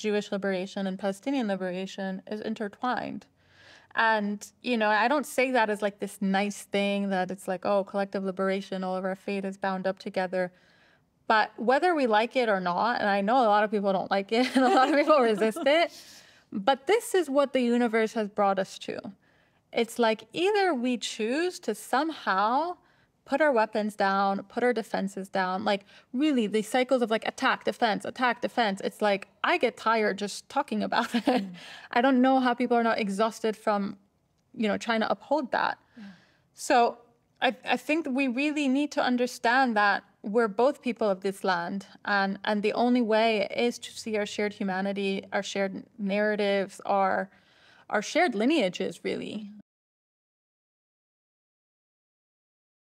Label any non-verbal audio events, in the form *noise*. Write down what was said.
Jewish liberation and Palestinian liberation is intertwined. And, you know, I don't say that as like this nice thing that it's like, oh, collective liberation, all of our fate is bound up together. But whether we like it or not, and I know a lot of people don't like it *laughs* and a lot of people *laughs* resist it, but this is what the universe has brought us to. It's like either we choose to somehow put our weapons down, put our defenses down. Like, really, these cycles of like attack, defense, attack, defense. It's like I get tired just talking about *laughs* it. Mm. I don't know how people are not exhausted from, you know, trying to uphold that. Yeah. So I, I think we really need to understand that we're both people of this land and and the only way is to see our shared humanity our shared narratives our our shared lineages really